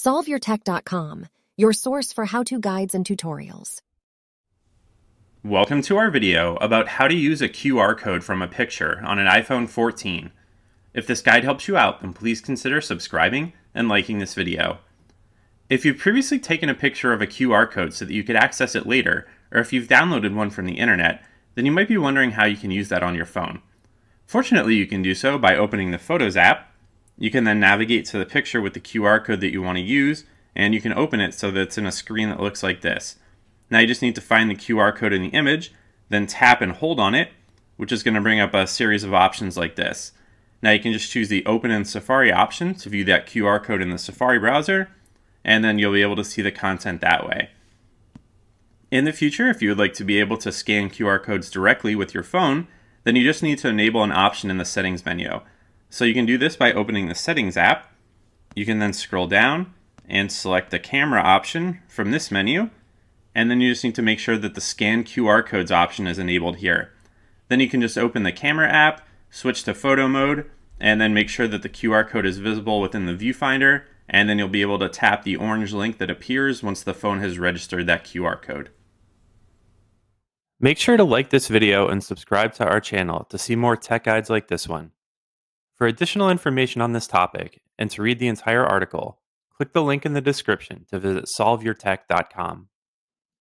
SolveYourTech.com, your source for how to guides and tutorials. Welcome to our video about how to use a QR code from a picture on an iPhone 14. If this guide helps you out, then please consider subscribing and liking this video. If you've previously taken a picture of a QR code so that you could access it later, or if you've downloaded one from the internet, then you might be wondering how you can use that on your phone. Fortunately, you can do so by opening the Photos app. You can then navigate to the picture with the QR code that you want to use, and you can open it so that it's in a screen that looks like this. Now you just need to find the QR code in the image, then tap and hold on it, which is going to bring up a series of options like this. Now you can just choose the Open in Safari option to view that QR code in the Safari browser, and then you'll be able to see the content that way. In the future, if you would like to be able to scan QR codes directly with your phone, then you just need to enable an option in the settings menu. So you can do this by opening the settings app. You can then scroll down and select the camera option from this menu. And then you just need to make sure that the scan QR codes option is enabled here. Then you can just open the camera app, switch to photo mode, and then make sure that the QR code is visible within the viewfinder. And then you'll be able to tap the orange link that appears once the phone has registered that QR code. Make sure to like this video and subscribe to our channel to see more tech guides like this one. For additional information on this topic and to read the entire article, click the link in the description to visit solveyourtech.com.